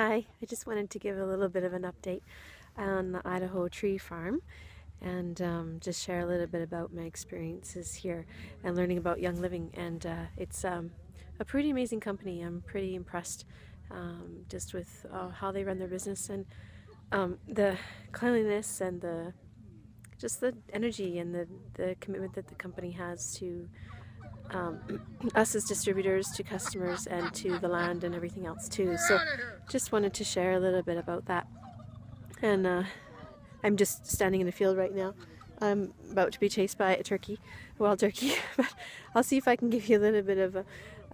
Hi, I just wanted to give a little bit of an update on the Idaho Tree Farm and um, just share a little bit about my experiences here and learning about Young Living. And uh, it's um, a pretty amazing company. I'm pretty impressed um, just with uh, how they run their business and um, the cleanliness and the just the energy and the, the commitment that the company has to um, us as distributors to customers and to the land and everything else too. So just wanted to share a little bit about that. And uh, I'm just standing in the field right now. I'm about to be chased by a turkey, a wild turkey, but I'll see if I can give you a little bit of a,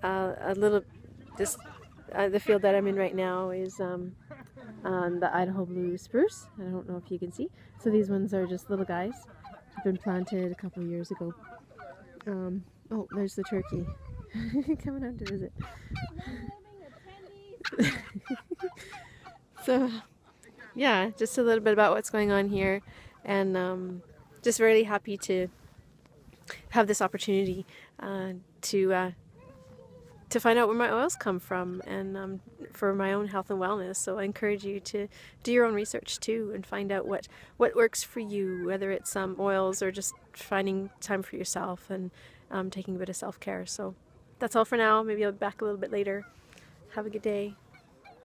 uh, a little, just uh, the field that I'm in right now is um, on the Idaho Blue Spruce. I don't know if you can see. So these ones are just little guys. Have been planted a couple years ago. Um, Oh, there's the turkey coming out to visit. so, yeah, just a little bit about what's going on here, and um, just really happy to have this opportunity uh, to uh, to find out where my oils come from and um, for my own health and wellness. So I encourage you to do your own research too and find out what, what works for you, whether it's some um, oils or just finding time for yourself and um, taking a bit of self care. So that's all for now. Maybe I'll be back a little bit later. Have a good day.